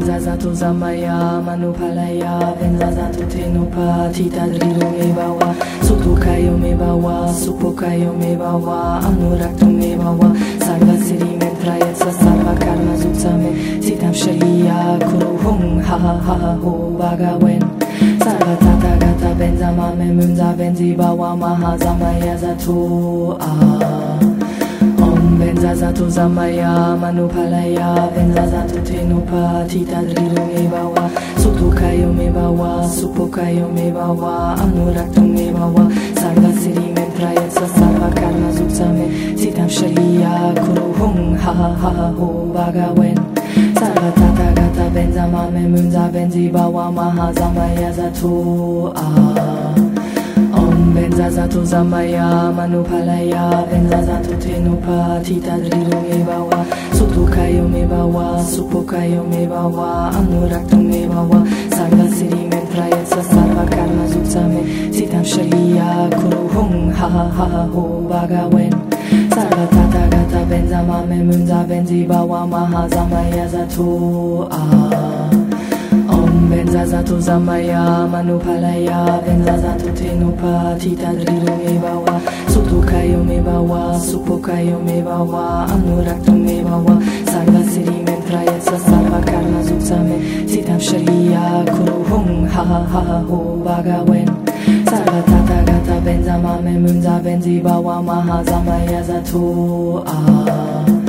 Om Benzazato Zamaya Manupalaya Benzazato Tenupa Tita Drilu Mebawa Sutukayo Mebawa Supokayo Mebawa Anuraktu Mebawa Sarva Siri Mentrayetsa Sarva Karma Zutsame Sitam Shriya Kuru Hung Ha Ha Ha Ho Bagawen Sarva Tata Gata Benzama Memunza Benzi Bawa. Maha Zamaya Zatu Ah Om Benzazato Zamaya Manupalaya Benzazato Tenupa Tita Drilu Mebawa Sutukayo Mebawa Supokayo Mebawa Anuraktu Mebawa Sarva Siri Mentrayetsa Sarva Karma Zutsame Sitam Shriya Kuru Hung Ha Ha Ha Ho Bagawen Sarva Tata Gata Benzama Memunza Benzi Bawa. Maha Zamaya Zatu Ah Om Benzazato Zamaya Manupalaya Benzazato Tenupa Tita Drilu Mebawa Sutukayo Mebawa Supokayo Mebawa Anuraktu Mebawa Sarva Siri Mentrayetsa Sarva Karma Zutsame Sitam Shriya Kuru Hung Ha Ha Ha Ha Ho Bagawen Sarva Tata Gata Benzama Memunza Benzi Bawa. Maha Zamaya Zatu Ah Benzazato Zamaya Manupalaya Benzazato Tenupa Tita Drilu Mebawa. Sutukayo Mebawa Supokayo Mebawa. Anuraktu Mebawa. Sarva Siri Mentrayetsa Sarva Karma Zutsame. Sitam Shriya Kuru Hung Ha Ha Ha Ho Bagawen Sarva Tata Gata Benzama Memunza Benzi Bawa. Maha Zamaya Zatu Ah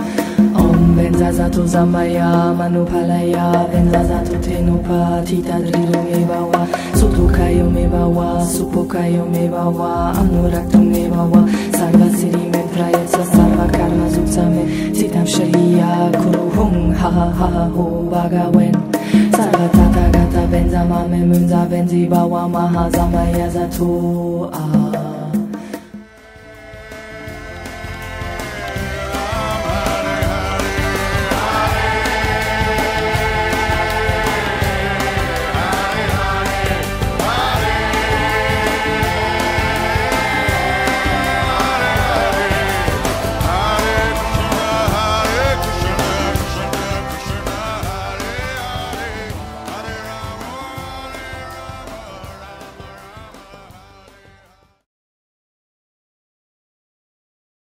Om Benzazato Zamaya Manupalaya Benzazato Tenupa Tita Drilu Mebawa. Sutukayo Mebawa Supokayo Mebawa. Anuraktu Mebawa. Sarva Siri Mentrayetsa Sarva Karma Zutsame Sitam Shriya Kuru Hung Ha Ha Ha Ho Bagawen Sarva Tata Gata Benzama Memunza Benzi Bawa. Maha Zamaya Zatu Ah